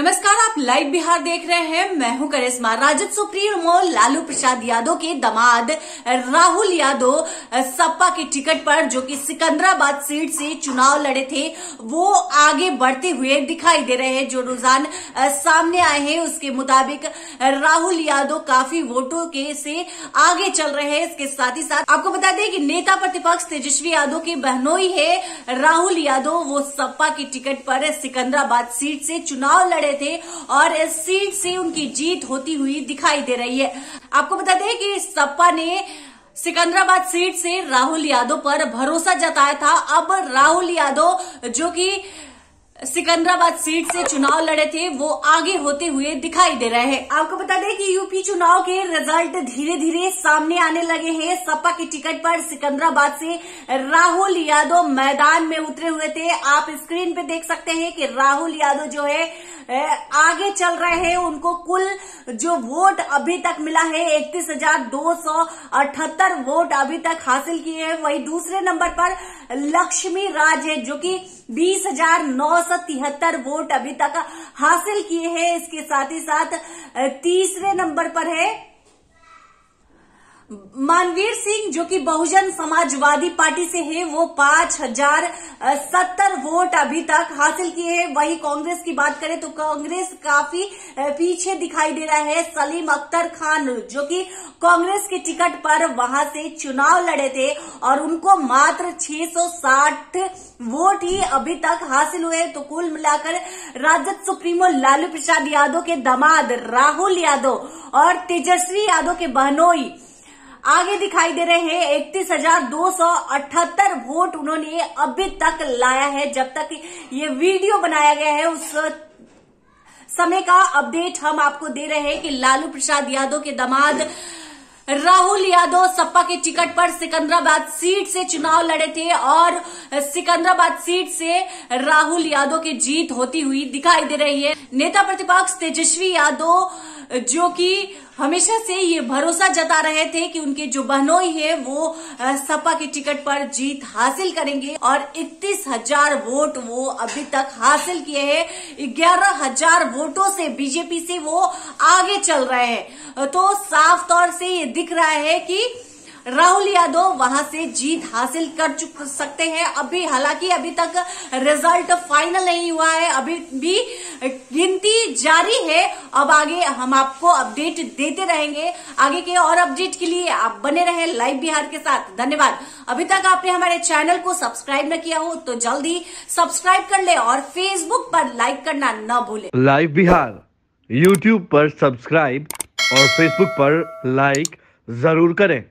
नमस्कार आप लाइव बिहार देख रहे हैं। मैं हूँ करिश्मा, राजद सुप्रीमो लालू प्रसाद यादव के दामाद, राहुल यादव, सपा के टिकट पर, जो कि सिकंदराबाद सीट से चुनाव लड़े थे, वो आगे बढ़ते हुए दिखाई दे रहे हैं। जो रुझान सामने आए हैं, उसके मुताबिक, राहुल यादव काफ़ी वोटों के से आगे चल रहे हैं। इसके साथ ही साथ आपको बता दें कि नेता प्रतिपक्ष तेजस्वी यादव की बहनोई है। राहुल यादव, वो सपा की टिकट पर सिकंदराबाद सीट से चुनाव लड़े थे और इस सीट से उनकी जीत होती हुई दिखाई दे रही है। आपको बता दें कि सपा ने सिकंदराबाद सीट से राहुल यादव पर भरोसा जताया था। अब राहुल यादव, जो कि सिकंदराबाद सीट से चुनाव लड़े थे, वो आगे होते हुए दिखाई दे रहे हैं। आपको बता दें कि यूपी चुनाव के रिज़ल्ट धीरे धीरे सामने आने लगे हैं। सपा की टिकट पर सिकंदराबाद से राहुल यादव मैदान में उतरे हुए थे। आप स्क्रीन पे देख सकते हैं कि राहुल यादव जो है आगे चल रहे हैं उनको कुल जो वोट अभी तक मिला है, इकतीस हज़ार दो सौ अठहत्तर वोट अभी तक हासिल किए हैं। वही दूसरे नंबर पर लक्ष्मी राज है, जो कि बीस हज़ार नौ सौ तिहत्तर वोट अभी तक हासिल किए हैं। इसके साथ ही साथ तीसरे नंबर पर है मानवीर सिंह, जो कि बहुजन समाजवादी पार्टी से है, वो पाँच हज़ार सत्तर वोट अभी तक हासिल किए हैं। वही कांग्रेस की बात करें तो कांग्रेस काफ़ी पीछे दिखाई दे रहा है सलीम अख्तर खान, जो कि कांग्रेस के टिकट पर वहाँ से चुनाव लड़े थे और उनको मात्र 660 वोट ही अभी तक हासिल हुए तो कुल मिलाकर राजद सुप्रीमो लालू प्रसाद यादव के दामाद राहुल यादव और तेजस्वी यादव के बहनोई आगे दिखाई दे रहे हैं। इकतीस हज़ार दो सौ अठहत्तर वोट उन्होंने अभी तक लाया है, जब तक ये वीडियो बनाया गया है, उस समय का अपडेट हम आपको दे रहे हैं कि लालू प्रसाद यादव के दामाद, राहुल यादव सपा के टिकट पर सिकंदराबाद सीट से चुनाव लड़े थे और सिकंदराबाद सीट से राहुल यादव की जीत होती हुई दिखाई दे रही है। नेता प्रतिपक्ष तेजस्वी यादव जो कि हमेशा से ये भरोसा जता रहे थे कि उनके जो बहनोई है, वो सपा के टिकट पर जीत हासिल करेंगे और इकतीस हज़ार वोट वो अभी तक हासिल किए हैं। ग्यारह हज़ार वोटों से बीजेपी से वो आगे चल रहे हैं। तो साफ़ तौर से ये दिख रहा है कि राहुल यादव वहाँ से जीत हासिल कर चुक, सकते हैं। अभी हालाँकि अभी तक रिज़ल्ट फाइनल नहीं हुआ है। अभी भी गिनती जारी है। अब आगे हम आपको अपडेट देते रहेंगे। आगे के और अपडेट के लिए आप बने रहे लाइव बिहार के साथ। धन्यवाद। अभी तक आपने हमारे चैनल को सब्सक्राइब न किया हो तो जल्दी सब्सक्राइब कर ले और फेसबुक पर लाइक करना न भूले। लाइव बिहार यूट्यूब पर सब्सक्राइब और फेसबुक पर लाइक ज़रूर करें।